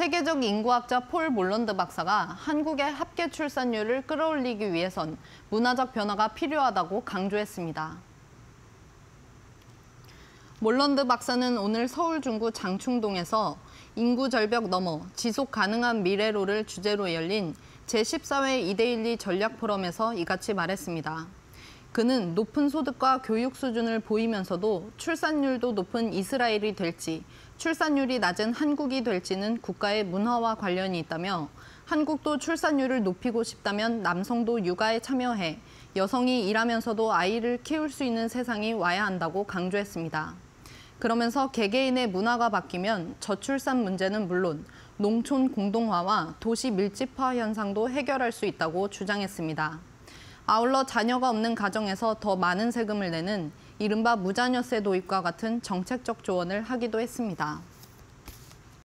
세계적 인구학자 폴 몰런드 박사가 한국의 합계 출산율을 끌어올리기 위해선 문화적 변화가 필요하다고 강조했습니다. 몰런드 박사는 오늘 서울 중구 장충동에서 인구 절벽 너머 지속 가능한 미래로를 주제로 열린 제14회 이데일리 전략 포럼에서 이같이 말했습니다. 그는 높은 소득과 교육 수준을 보이면서도 출산율도 높은 이스라엘이 될지 출산율이 낮은 한국이 될지는 국가의 문화와 관련이 있다며 한국도 출산율을 높이고 싶다면 남성도 육아에 참여해 여성이 일하면서도 아이를 키울 수 있는 세상이 와야 한다고 강조했습니다. 그러면서 개개인의 문화가 바뀌면 저출산 문제는 물론 농촌 공동화와 도시 밀집화 현상도 해결할 수 있다고 주장했습니다. 아울러 자녀가 없는 가정에서 더 많은 세금을 내는 이른바 무자녀세 도입과 같은 정책적 조언을 하기도 했습니다.